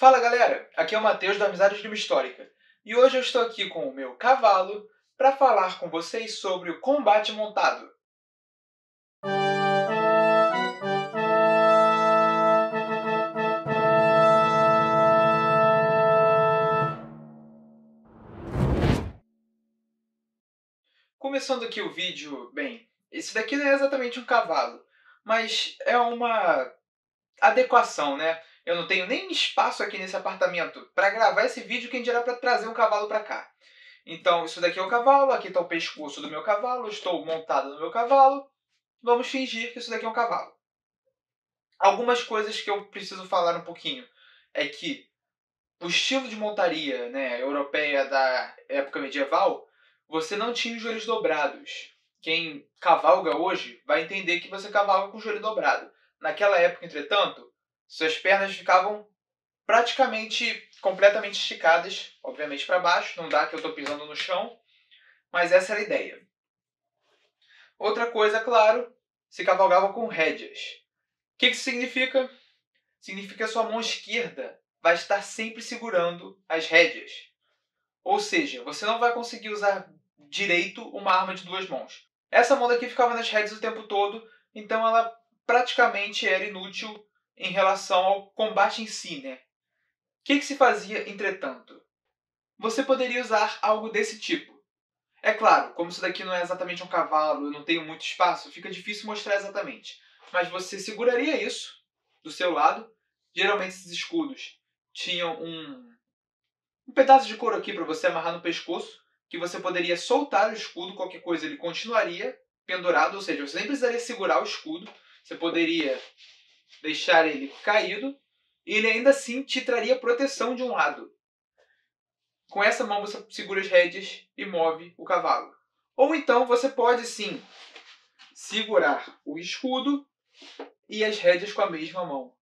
Fala galera, aqui é o Matheus da Amizades de uma Histórica e hoje eu estou aqui com o meu cavalo para falar com vocês sobre o combate montado. Começando aqui o vídeo, bem, esse daqui não é exatamente um cavalo, mas é uma adequação, né? Eu não tenho nem espaço aqui nesse apartamento para gravar esse vídeo, quem dirá para trazer um cavalo para cá. Então, isso daqui é o cavalo, aqui está o pescoço do meu cavalo, estou montado no meu cavalo. Vamos fingir que isso daqui é um cavalo. Algumas coisas que eu preciso falar um pouquinho é que o estilo de montaria né, europeia da época medieval, você não tinha os joelhos dobrados. Quem cavalga hoje vai entender que você cavalga com o joelho dobrado. Naquela época, entretanto, suas pernas ficavam praticamente completamente esticadas, obviamente para baixo, não dá que eu estou pisando no chão, mas essa era a ideia. Outra coisa, claro, se cavalgava com rédeas. O que isso significa? Significa que a sua mão esquerda vai estar sempre segurando as rédeas. Ou seja, você não vai conseguir usar direito uma arma de duas mãos. Essa mão daqui ficava nas rédeas o tempo todo, então ela praticamente era inútil em relação ao combate em si, né? O que, que se fazia, entretanto? Você poderia usar algo desse tipo. É claro, como isso daqui não é exatamente um cavalo, eu não tenho muito espaço, fica difícil mostrar exatamente. Mas você seguraria isso do seu lado. Geralmente esses escudos tinham um, um pedaço de couro aqui para você amarrar no pescoço, que você poderia soltar o escudo, qualquer coisa ele continuaria pendurado, ou seja, você nem precisaria segurar o escudo. Você poderia deixar ele caído e ele ainda assim te traria proteção de um lado. Com essa mão você segura as rédeas e move o cavalo. Ou então você pode sim segurar o escudo e as rédeas com a mesma mão.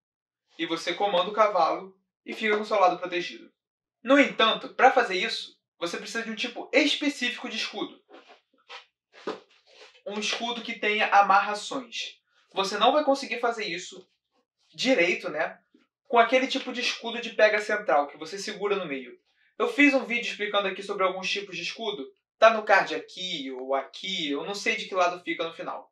E você comanda o cavalo e fica com o seu lado protegido. No entanto, para fazer isso, você precisa de um tipo específico de escudo. Um escudo que tenha amarrações. Você não vai conseguir fazer isso direito, né? Com aquele tipo de escudo de pega central que você segura no meio. Eu fiz um vídeo explicando aqui sobre alguns tipos de escudo. Tá no card aqui ou aqui, eu não sei de que lado fica no final.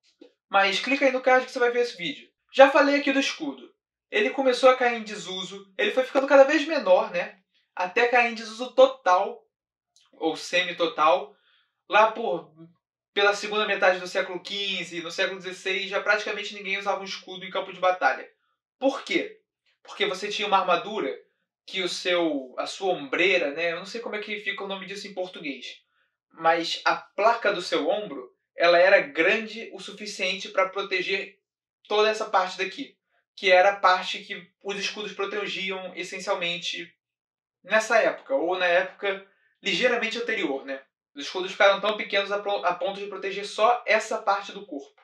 Mas clica aí no card que você vai ver esse vídeo. Já falei aqui do escudo. Ele começou a cair em desuso, ele foi ficando cada vez menor, né? Até cair em desuso total, ou semi-total, lá por pela segunda metade do século XV, no século XVI, já praticamente ninguém usava um escudo em campo de batalha. Por quê? Porque você tinha uma armadura que o seu a sua ombreira, né? Eu não sei como é que fica o nome disso em português, mas a placa do seu ombro, ela era grande o suficiente para proteger toda essa parte daqui, que era a parte que os escudos protegiam essencialmente nessa época ou na época ligeiramente anterior, né? Os escudos ficaram tão pequenos a ponto de proteger só essa parte do corpo.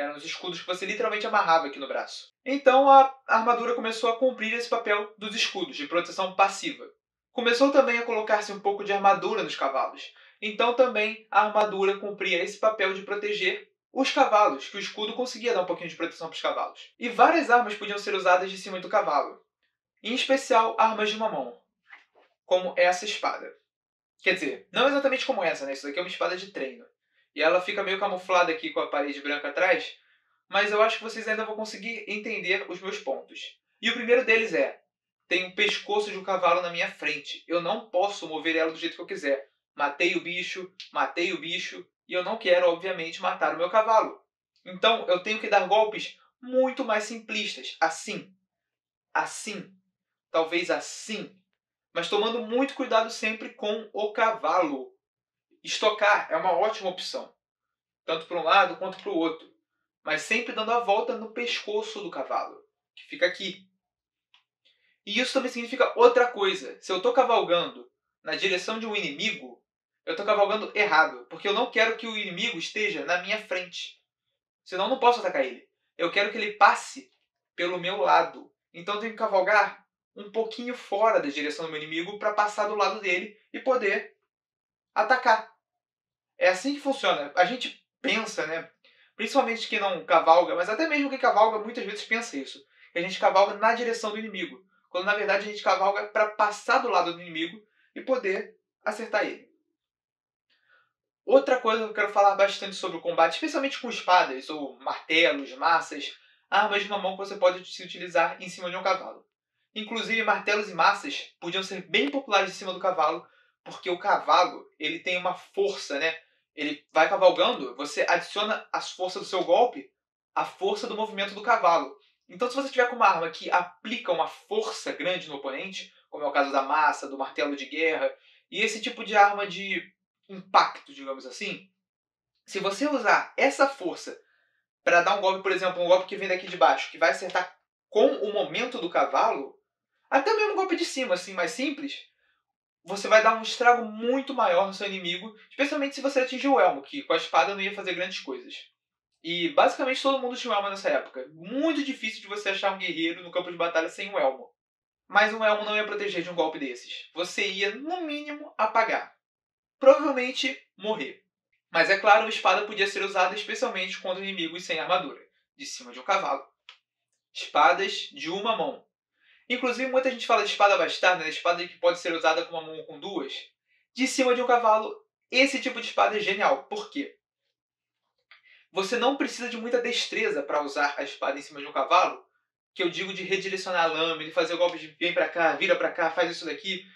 Eram os escudos que você literalmente amarrava aqui no braço. Então a armadura começou a cumprir esse papel dos escudos, de proteção passiva. Começou também a colocar-se um pouco de armadura nos cavalos. Então também a armadura cumpria esse papel de proteger os cavalos, que o escudo conseguia dar um pouquinho de proteção para os cavalos. E várias armas podiam ser usadas de cima do cavalo. Em especial armas de uma mão, como essa espada. Quer dizer, não exatamente como essa, né? Isso daqui é uma espada de treino. E ela fica meio camuflada aqui com a parede branca atrás, mas eu acho que vocês ainda vão conseguir entender os meus pontos. E o primeiro deles é: tem um pescoço de um cavalo na minha frente. Eu não posso mover ela do jeito que eu quiser. Matei o bicho, matei o bicho, e eu não quero, obviamente, matar o meu cavalo. Então eu tenho que dar golpes muito mais simplistas, assim, assim, talvez assim, mas tomando muito cuidado sempre com o cavalo. Estocar é uma ótima opção, tanto para um lado quanto para o outro, mas sempre dando a volta no pescoço do cavalo, que fica aqui. E isso também significa outra coisa. Se eu estou cavalgando na direção de um inimigo, eu estou cavalgando errado, porque eu não quero que o inimigo esteja na minha frente. Senão eu não posso atacar ele. Eu quero que ele passe pelo meu lado. Então eu tenho que cavalgar um pouquinho fora da direção do meu inimigo para passar do lado dele e poder atacar. É assim que funciona. A gente pensa, né? Principalmente quem não cavalga, mas até mesmo quem cavalga muitas vezes pensa isso. Que a gente cavalga na direção do inimigo. quando na verdade a gente cavalga para passar do lado do inimigo e poder acertar ele. Outra coisa que eu quero falar bastante sobre o combate, especialmente com espadas ou martelos, massas, armas de uma mão que você pode se utilizar em cima de um cavalo. Inclusive, martelos e massas podiam ser bem populares em cima do cavalo, porque o cavalo ele tem uma força, né? Ele vai cavalgando, você adiciona as forças do seu golpe à força do movimento do cavalo. Então, se você tiver com uma arma que aplica uma força grande no oponente, como é o caso da massa, do martelo de guerra, e esse tipo de arma de impacto, digamos assim, se você usar essa força para dar um golpe, por exemplo, um golpe que vem daqui de baixo, que vai acertar com o momento do cavalo, até mesmo um golpe de cima, assim, mais simples, você vai dar um estrago muito maior no seu inimigo, especialmente se você atingir o elmo, que com a espada não ia fazer grandes coisas. E basicamente todo mundo tinha um elmo nessa época. Muito difícil de você achar um guerreiro no campo de batalha sem um elmo. Mas um elmo não ia proteger de um golpe desses. Você ia, no mínimo, apagar. Provavelmente morrer. Mas é claro, a espada podia ser usada especialmente contra inimigos sem armadura, de cima de um cavalo. Espadas de uma mão, Inclusive, muita gente fala de espada bastarda, né? espada que pode ser usada com uma mão ou com duas. De cima de um cavalo, esse tipo de espada é genial. Por quê? Você não precisa de muita destreza para usar a espada em cima de um cavalo, que eu digo de redirecionar a lâmina, fazer golpes de vem para cá, vira para cá, faz isso daqui,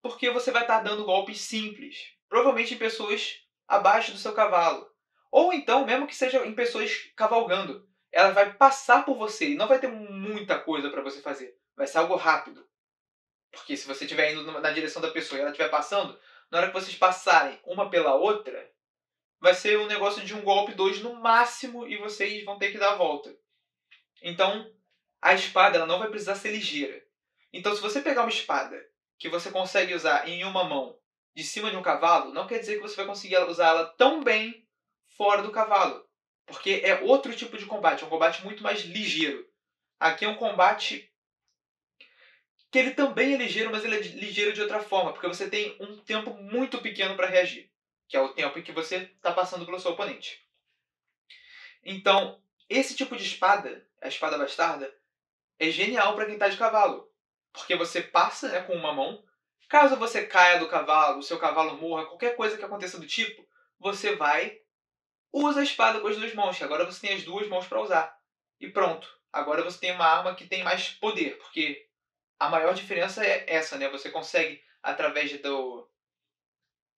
porque você vai estar tá dando golpes simples, provavelmente em pessoas abaixo do seu cavalo, ou então mesmo que seja em pessoas cavalgando, ela vai passar por você e não vai ter muita coisa para você fazer. Vai ser algo rápido. Porque se você estiver indo na direção da pessoa e ela estiver passando, na hora que vocês passarem uma pela outra, vai ser um negócio de um golpe, dois no máximo, e vocês vão ter que dar a volta. Então, a espada ela não vai precisar ser ligeira. Então, se você pegar uma espada que você consegue usar em uma mão de cima de um cavalo, não quer dizer que você vai conseguir usar ela tão bem fora do cavalo. Porque é outro tipo de combate, é um combate muito mais ligeiro. Aqui é um combate que ele também é ligeiro, mas ele é ligeiro de outra forma, porque você tem um tempo muito pequeno para reagir, que é o tempo em que você está passando pelo seu oponente. Então, esse tipo de espada, a espada bastarda, é genial para quem está de cavalo, porque você passa né, com uma mão, caso você caia do cavalo, seu cavalo morra, qualquer coisa que aconteça do tipo, você vai, usa a espada com as duas mãos, que agora você tem as duas mãos para usar. E pronto, agora você tem uma arma que tem mais poder, porque a maior diferença é essa, né? Você consegue, através do,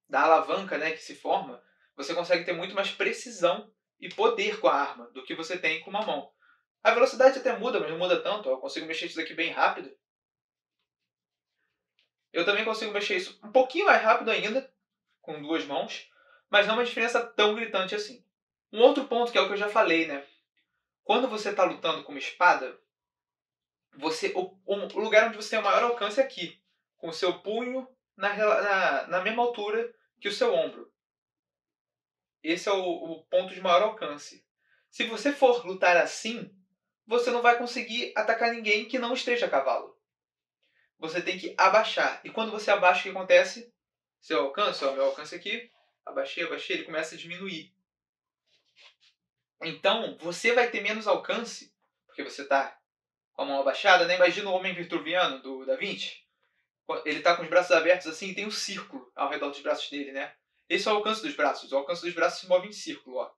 da alavanca né, que se forma, você consegue ter muito mais precisão e poder com a arma do que você tem com uma mão. A velocidade até muda, mas não muda tanto. Eu consigo mexer isso daqui bem rápido. Eu também consigo mexer isso um pouquinho mais rápido ainda, com duas mãos, mas não uma diferença tão gritante assim. Um outro ponto que é o que eu já falei, né? Quando você está lutando com uma espada, você o, o, lugar onde você tem o maior alcance é aqui, com o seu punho na, na, na mesma altura que o seu ombro. Esse é o, o ponto de maior alcance. Se você for lutar assim, você não vai conseguir atacar ninguém que não esteja a cavalo. Você tem que abaixar. E quando você abaixa, o que acontece? Seu alcance, ó, meu alcance aqui, abaixei, abaixei, ele começa a diminuir. Então, você vai ter menos alcance, porque você está com a mão abaixada, né? Imagina o homem vitruviano do Da Vinci. Ele está com os braços abertos assim e tem um círculo ao redor dos braços dele, né? Esse é o alcance dos braços. O alcance dos braços se move em círculo, ó.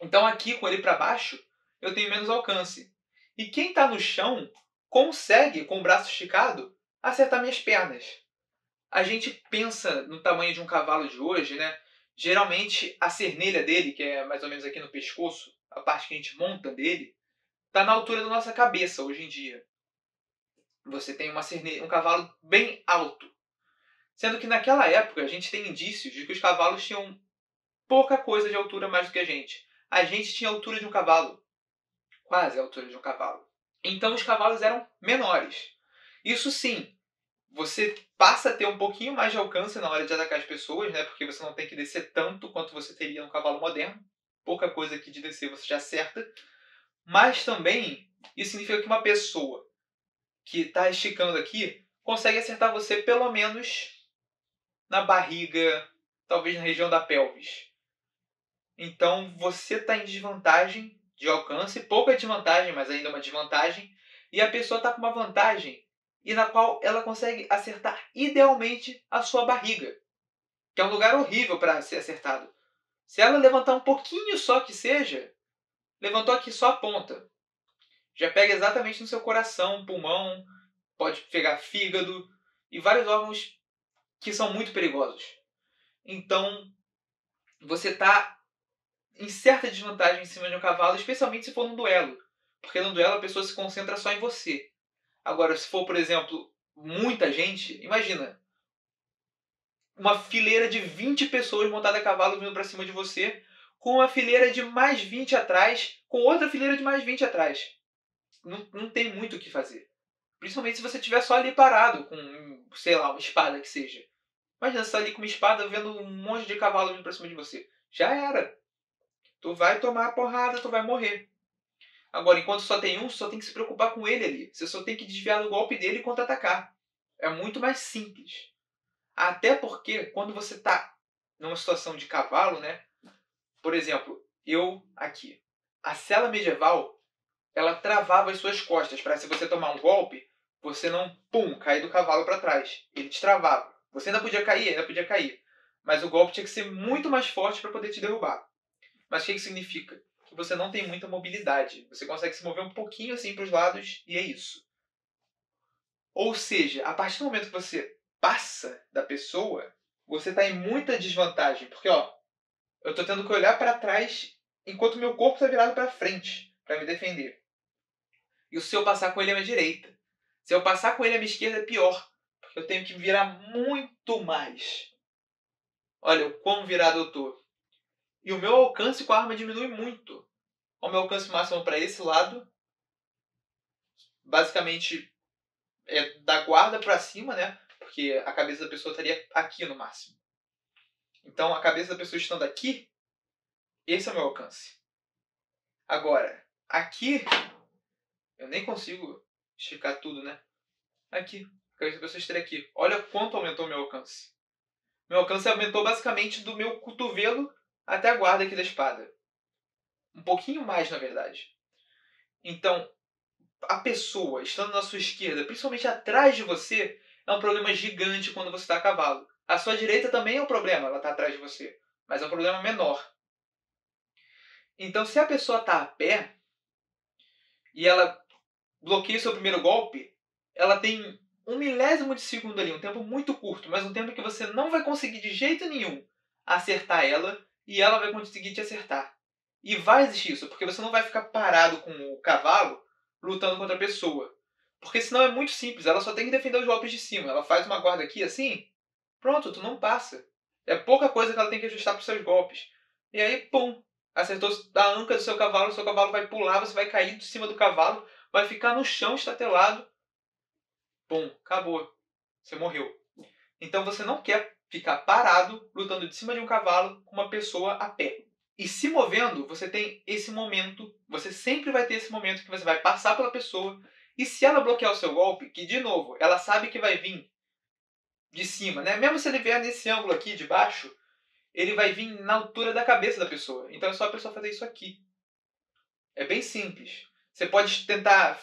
Então aqui, com ele para baixo, eu tenho menos alcance. E quem está no chão consegue, com o braço esticado, acertar minhas pernas. A gente pensa no tamanho de um cavalo de hoje, né? Geralmente a cernelha dele, que é mais ou menos aqui no pescoço, a parte que a gente monta dele, está na altura da nossa cabeça hoje em dia. Você tem uma cerne... um cavalo bem alto. Sendo que naquela época a gente tem indícios de que os cavalos tinham pouca coisa de altura mais do que a gente. A gente tinha a altura de um cavalo. Quase a altura de um cavalo. Então os cavalos eram menores. Isso sim, você passa a ter um pouquinho mais de alcance na hora de atacar as pessoas, né? Porque você não tem que descer tanto quanto você teria no cavalo moderno pouca coisa aqui de descer você já acerta. Mas também isso significa que uma pessoa que está esticando aqui consegue acertar você pelo menos na barriga, talvez na região da pelvis. Então você está em desvantagem de alcance, pouca desvantagem, mas ainda uma desvantagem, e a pessoa está com uma vantagem e na qual ela consegue acertar idealmente a sua barriga, que é um lugar horrível para ser acertado. Se ela levantar um pouquinho só que seja, levantou aqui só a ponta. Já pega exatamente no seu coração, pulmão, pode pegar fígado e vários órgãos que são muito perigosos. Então, você está em certa desvantagem em cima de um cavalo, especialmente se for num duelo. Porque no duelo a pessoa se concentra só em você. Agora, se for, por exemplo, muita gente, imagina uma fileira de 20 pessoas montada a cavalo vindo para cima de você, com uma fileira de mais 20 atrás, com outra fileira de mais 20 atrás. Não, não tem muito o que fazer. Principalmente se você estiver só ali parado, com, sei lá, uma espada que seja. Imagina você tá ali com uma espada vendo um monte de cavalo vindo pra cima de você. Já era. Tu vai tomar a porrada, tu vai morrer. Agora, enquanto só tem um, só tem que se preocupar com ele ali. Você só tem que desviar do golpe dele e contra-atacar. É muito mais simples. Até porque, quando você está numa situação de cavalo, né? Por exemplo, eu aqui. A cela medieval, ela travava as suas costas para se você tomar um golpe, você não, pum, cair do cavalo para trás. Ele te travava. Você ainda podia cair, ainda podia cair. Mas o golpe tinha que ser muito mais forte para poder te derrubar. Mas o que, que significa? que você não tem muita mobilidade. Você consegue se mover um pouquinho assim para os lados e é isso. Ou seja, a partir do momento que você passa da pessoa, você está em muita desvantagem. Porque, ó, eu estou tendo que olhar para trás enquanto meu corpo está virado para frente para me defender. E se eu passar com ele à minha direita? Se eu passar com ele à minha esquerda é pior. Porque eu tenho que virar muito mais. Olha o quão virado eu tô. E o meu alcance com a arma diminui muito. O meu alcance máximo para esse lado, basicamente, é da guarda para cima, né? Porque a cabeça da pessoa estaria aqui no máximo. Então, a cabeça da pessoa estando aqui, esse é o meu alcance. Agora, aqui, eu nem consigo esticar tudo, né? Aqui, a cabeça da pessoa estaria aqui. Olha quanto aumentou o meu alcance. Meu alcance aumentou basicamente do meu cotovelo até a guarda aqui da espada. Um pouquinho mais, na verdade. Então, a pessoa estando na sua esquerda, principalmente atrás de você, é um problema gigante quando você está a cavalo. A sua direita também é um problema, ela está atrás de você. Mas é um problema menor. Então, se a pessoa está a pé e ela bloqueia o seu primeiro golpe, ela tem um milésimo de segundo ali, um tempo muito curto, mas um tempo que você não vai conseguir de jeito nenhum acertar ela e ela vai conseguir te acertar. E vai existir isso, porque você não vai ficar parado com o cavalo lutando contra a pessoa. Porque senão é muito simples, ela só tem que defender os golpes de cima. Ela faz uma guarda aqui assim, pronto, tu não passa. É pouca coisa que ela tem que ajustar para os seus golpes. E aí, pum, acertou a anca do seu cavalo, o seu cavalo vai pular, você vai cair de cima do cavalo, vai ficar no chão estatelado. Pum, acabou. Você morreu. Então você não quer ficar parado lutando de cima de um cavalo com uma pessoa a pé. E se movendo, você tem esse momento, você sempre vai ter esse momento que você vai passar pela pessoa e se ela bloquear o seu golpe, que de novo, ela sabe que vai vir de cima, né? Mesmo se ele vier nesse ângulo aqui de baixo, ele vai vir na altura da cabeça da pessoa. Então é só a pessoa fazer isso aqui. É bem simples. Você pode tentar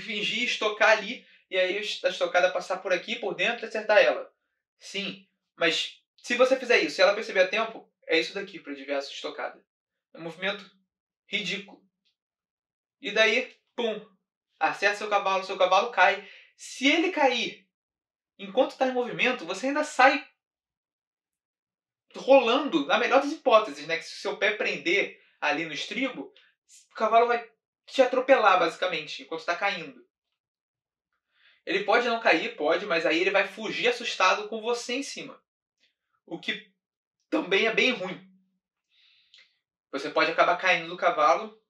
fingir estocar ali e aí a estocada passar por aqui, por dentro e acertar ela. Sim, mas se você fizer isso e ela perceber a tempo, é isso daqui para desviar essa estocada. É um movimento ridículo. E daí, pum, acerta seu cavalo, seu cavalo cai. Se ele cair enquanto está em movimento, você ainda sai rolando, na melhor das hipóteses, né? Que se o seu pé prender ali no estribo, o cavalo vai te atropelar, basicamente, enquanto está caindo. Ele pode não cair, pode, mas aí ele vai fugir assustado com você em cima. O que também é bem ruim. Você pode acabar caindo do cavalo,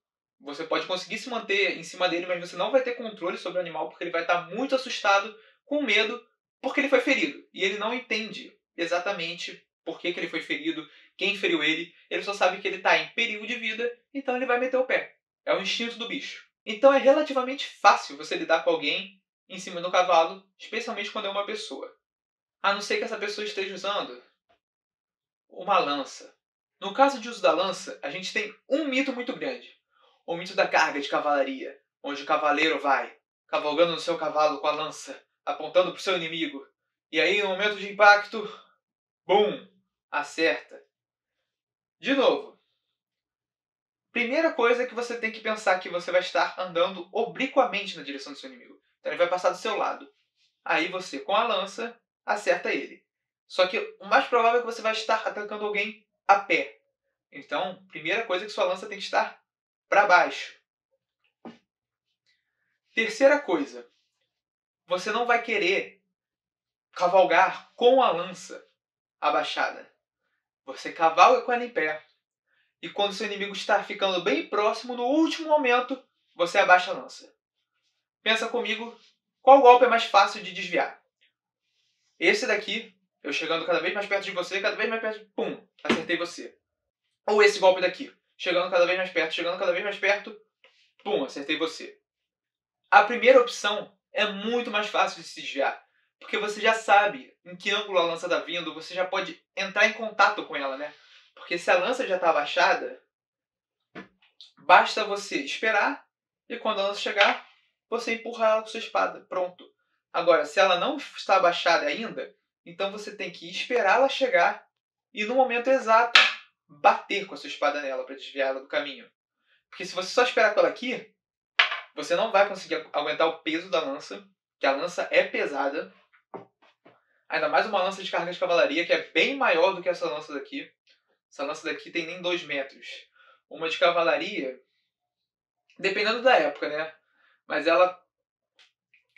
você pode conseguir se manter em cima dele, mas você não vai ter controle sobre o animal porque ele vai estar muito assustado, com medo, porque ele foi ferido. E ele não entende exatamente por que, que ele foi ferido, quem feriu ele. Ele só sabe que ele está em perigo de vida, então ele vai meter o pé. É o instinto do bicho. Então é relativamente fácil você lidar com alguém em cima do cavalo, especialmente quando é uma pessoa. A não ser que essa pessoa esteja usando uma lança. No caso de uso da lança, a gente tem um mito muito grande: o mito da carga de cavalaria. onde o cavaleiro vai, cavalgando no seu cavalo com a lança, apontando para o seu inimigo. E aí, no momento de impacto, bum, acerta. De novo. Primeira coisa que você tem que pensar que você vai estar andando obliquamente na direção do seu inimigo. Então ele vai passar do seu lado. Aí você, com a lança, acerta ele. Só que o mais provável é que você vai estar atacando alguém a pé. Então, primeira coisa é que sua lança tem que estar para baixo. Terceira coisa, você não vai querer cavalgar com a lança abaixada. Você cavalga com ela em pé. E quando seu inimigo está ficando bem próximo, no último momento, você abaixa a lança. Pensa comigo, qual golpe é mais fácil de desviar? Esse daqui, eu chegando cada vez mais perto de você, cada vez mais perto, pum, acertei você. Ou esse golpe daqui, chegando cada vez mais perto, chegando cada vez mais perto, pum, acertei você. A primeira opção é muito mais fácil de se desviar, porque você já sabe em que ângulo a lança está vindo, você já pode entrar em contato com ela, né? Porque se a lança já está abaixada, basta você esperar e quando a lança chegar, você empurra ela com sua espada. Pronto. Agora, se ela não está abaixada ainda, então você tem que esperar ela chegar e no momento exato bater com a sua espada nela para desviá-la do caminho. Porque se você só esperar ela aqui, você não vai conseguir aguentar o peso da lança, que a lança é pesada. Ainda mais uma lança de carga de cavalaria, que é bem maior do que essa lança daqui. Essa lança daqui tem nem 2 metros. Uma de cavalaria, dependendo da época, né? Mas ela,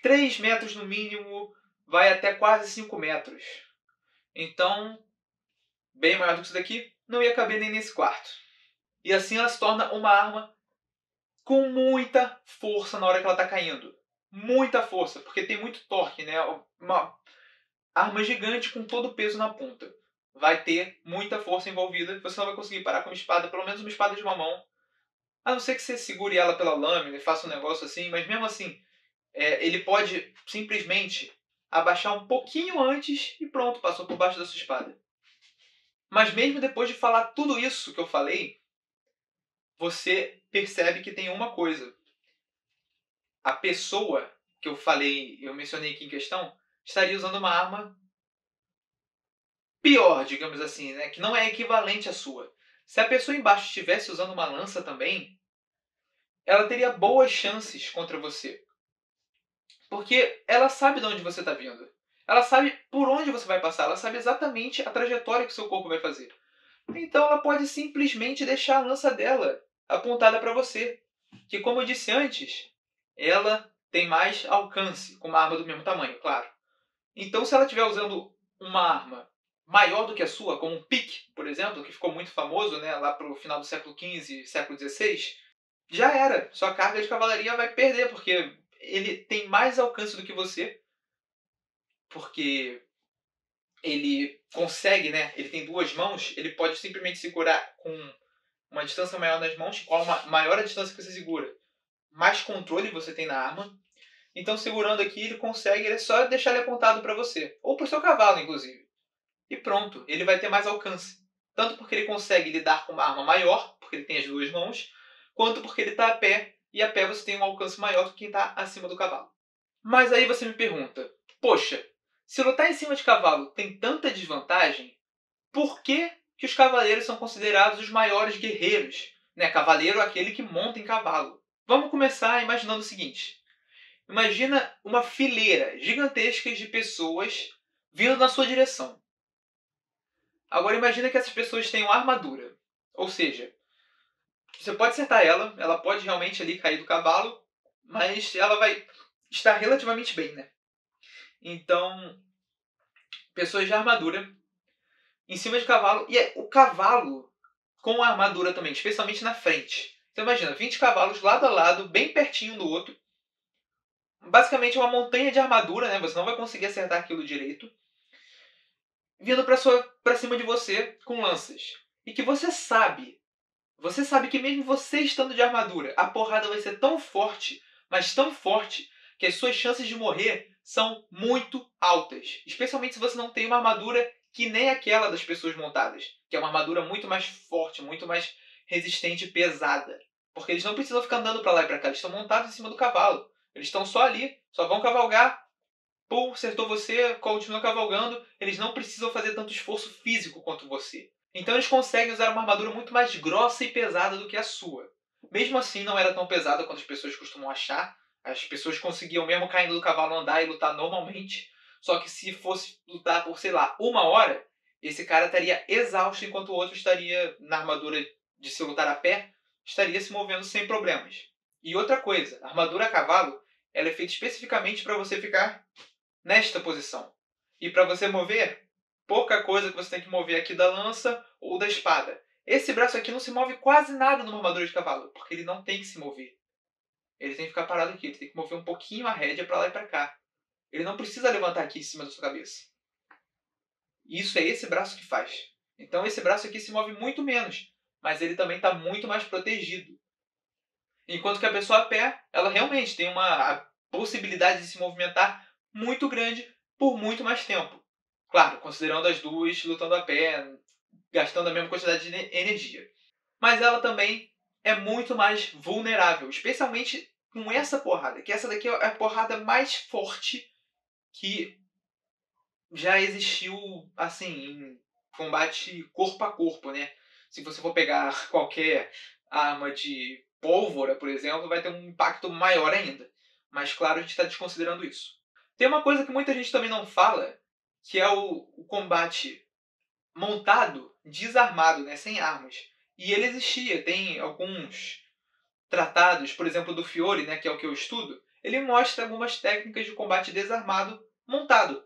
3 metros no mínimo, vai até quase 5 metros. Então, bem maior do que isso daqui, não ia caber nem nesse quarto. E assim ela se torna uma arma com muita força na hora que ela está caindo. Muita força, porque tem muito torque, né? Uma arma gigante com todo o peso na ponta. Vai ter muita força envolvida, você não vai conseguir parar com uma espada, pelo menos uma espada de uma mão. A não ser que você segure ela pela lâmina e faça um negócio assim, mas mesmo assim, é, ele pode simplesmente abaixar um pouquinho antes e pronto, passou por baixo da sua espada. Mas mesmo depois de falar tudo isso que eu falei, você percebe que tem uma coisa. A pessoa que eu falei, eu mencionei aqui em questão, estaria usando uma arma pior, digamos assim, né? que não é equivalente à sua. Se a pessoa embaixo estivesse usando uma lança também, ela teria boas chances contra você. Porque ela sabe de onde você está vindo. Ela sabe por onde você vai passar. Ela sabe exatamente a trajetória que seu corpo vai fazer. Então ela pode simplesmente deixar a lança dela apontada para você. Que, como eu disse antes, ela tem mais alcance com uma arma do mesmo tamanho, claro. Então, se ela estiver usando uma arma maior do que a sua, como um pique, por exemplo, que ficou muito famoso né, lá para o final do século XV, século XVI, já era. Sua carga de cavalaria vai perder, porque ele tem mais alcance do que você, porque ele consegue, né? Ele tem duas mãos, ele pode simplesmente segurar com uma distância maior nas mãos, qual maior a distância que você segura, mais controle você tem na arma. Então, segurando aqui, ele consegue, ele é só deixar ele apontado para você, ou para o seu cavalo, inclusive. E pronto, ele vai ter mais alcance. Tanto porque ele consegue lidar com uma arma maior, porque ele tem as duas mãos, quanto porque ele está a pé, e a pé você tem um alcance maior do que quem está acima do cavalo. Mas aí você me pergunta, poxa, se lutar em cima de cavalo tem tanta desvantagem, por que, que os cavaleiros são considerados os maiores guerreiros? Né? Cavaleiro é aquele que monta em cavalo. Vamos começar imaginando o seguinte. Imagina uma fileira gigantesca de pessoas vindo na sua direção. Agora imagina que essas pessoas tenham armadura. Ou seja, você pode acertar ela, ela pode realmente ali cair do cavalo, mas ela vai estar relativamente bem, né? Então, pessoas de armadura em cima de cavalo. E é o cavalo com a armadura também, especialmente na frente. Então imagina, 20 cavalos lado a lado, bem pertinho do outro. Basicamente uma montanha de armadura, né? Você não vai conseguir acertar aquilo direito. Vindo para sua para cima de você com lanças. E que você sabe, você sabe que mesmo você estando de armadura, a porrada vai ser tão forte, mas tão forte que as suas chances de morrer são muito altas. Especialmente se você não tem uma armadura que nem aquela das pessoas montadas, que é uma armadura muito mais forte, muito mais resistente e pesada. Porque eles não precisam ficar andando para lá e para cá, eles estão montados em cima do cavalo. Eles estão só ali, só vão cavalgar. Pum, acertou você, continua cavalgando. Eles não precisam fazer tanto esforço físico quanto você. Então eles conseguem usar uma armadura muito mais grossa e pesada do que a sua. Mesmo assim, não era tão pesada quanto as pessoas costumam achar. As pessoas conseguiam, mesmo caindo do cavalo, andar e lutar normalmente. Só que se fosse lutar por, sei lá, uma hora, esse cara estaria exausto enquanto o outro estaria na armadura de se lutar a pé, estaria se movendo sem problemas. E outra coisa, a armadura a cavalo ela é feita especificamente para você ficar nesta posição. E para você mover, pouca coisa que você tem que mover aqui da lança ou da espada. Esse braço aqui não se move quase nada numa armadura de cavalo, porque ele não tem que se mover. Ele tem que ficar parado aqui, ele tem que mover um pouquinho a rédea para lá e para cá. Ele não precisa levantar aqui em cima da sua cabeça. Isso é esse braço que faz. Então esse braço aqui se move muito menos, mas ele também está muito mais protegido. Enquanto que a pessoa a pé, ela realmente tem uma possibilidade de se movimentar muito grande por muito mais tempo. Claro, considerando as duas lutando a pé, gastando a mesma quantidade de energia. Mas ela também é muito mais vulnerável, especialmente com essa porrada, que essa daqui é a porrada mais forte que já existiu assim em combate corpo a corpo, né? Se você for pegar qualquer arma de pólvora, por exemplo, vai ter um impacto maior ainda. Mas claro, a gente está desconsiderando isso. Tem uma coisa que muita gente também não fala, que é o, o combate montado, desarmado, né, sem armas. E ele existia, tem alguns tratados, por exemplo, do Fiore, né, que é o que eu estudo, ele mostra algumas técnicas de combate desarmado montado.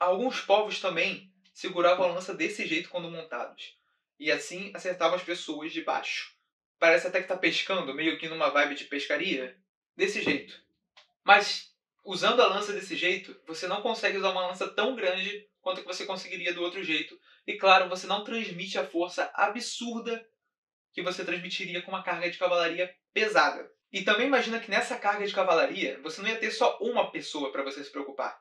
Alguns povos também seguravam a lança desse jeito quando montados. E assim acertavam as pessoas de baixo. Parece até que tá pescando, meio que numa vibe de pescaria. Desse jeito. Mas, usando a lança desse jeito, você não consegue usar uma lança tão grande quanto que você conseguiria do outro jeito. E claro, você não transmite a força absurda que você transmitiria com uma carga de cavalaria pesada. E também imagina que nessa carga de cavalaria, você não ia ter só uma pessoa para você se preocupar.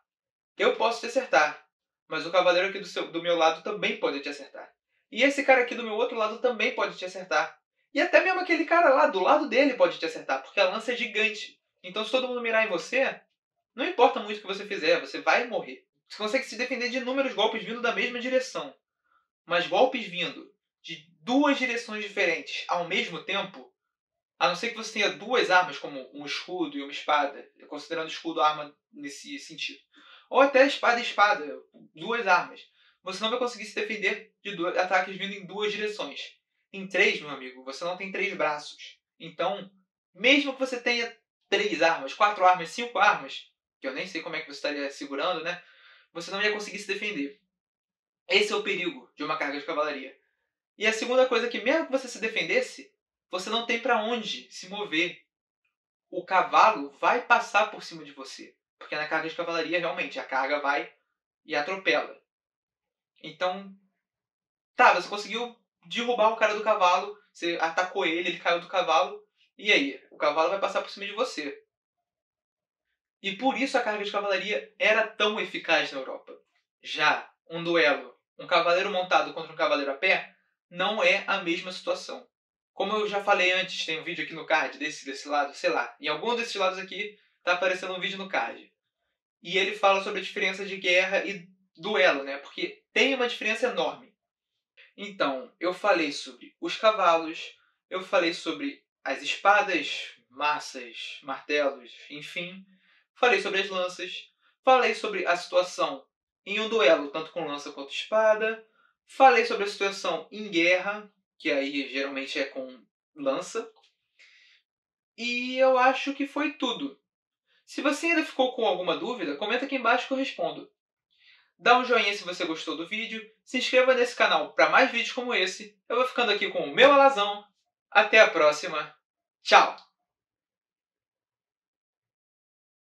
Eu posso te acertar, mas o cavaleiro aqui do, seu, do meu lado também pode te acertar. E esse cara aqui do meu outro lado também pode te acertar. E até mesmo aquele cara lá do lado dele pode te acertar, porque a lança é gigante. Então, se todo mundo mirar em você, não importa muito o que você fizer, você vai morrer. Você consegue se defender de inúmeros golpes vindo da mesma direção. Mas golpes vindo de duas direções diferentes ao mesmo tempo, a não ser que você tenha duas armas, como um escudo e uma espada, considerando escudo arma nesse sentido. Ou até espada e espada, duas armas. Você não vai conseguir se defender de dois, ataques vindo em duas direções. Em três, meu amigo, você não tem três braços. Então, mesmo que você tenha três armas, quatro armas, cinco armas, que eu nem sei como é que você estaria segurando, né? Você não ia conseguir se defender. Esse é o perigo de uma carga de cavalaria. E a segunda coisa é que mesmo que você se defendesse, você não tem para onde se mover. O cavalo vai passar por cima de você. Porque na carga de cavalaria, realmente, a carga vai e atropela. Então, tá, você conseguiu derrubar o cara do cavalo, você atacou ele, ele caiu do cavalo, e aí? O cavalo vai passar por cima de você. E por isso a carga de cavalaria era tão eficaz na Europa. Já um duelo, um cavaleiro montado contra um cavaleiro a pé, não é a mesma situação. Como eu já falei antes, tem um vídeo aqui no card desse, desse lado, sei lá, em algum desses lados aqui tá aparecendo um vídeo no card. E ele fala sobre a diferença de guerra e duelo, né? Porque tem uma diferença enorme. Então, eu falei sobre os cavalos, eu falei sobre as espadas, massas, martelos, enfim. Falei sobre as lanças, falei sobre a situação em um duelo, tanto com lança quanto espada. Falei sobre a situação em guerra, que aí geralmente é com lança. E eu acho que foi tudo. Se você ainda ficou com alguma dúvida, comenta aqui embaixo que eu respondo. Dá um joinha se você gostou do vídeo, se inscreva nesse canal para mais vídeos como esse. Eu vou ficando aqui com o meu alazão. Até a próxima. Tchau!